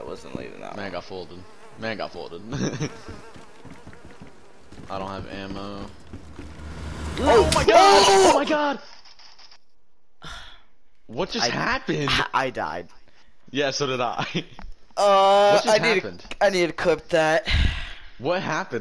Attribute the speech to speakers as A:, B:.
A: I wasn't leaving that.
B: Man
A: one.
B: got folded. Man got folded. I don't have ammo.
A: Oh, oh
B: my god! Oh my god! What just
A: I-
B: happened?
A: I died.
B: Yeah, so did I.
A: Uh,
B: What just
A: I need
B: happened?
A: to, I need to clip that.
B: What happened?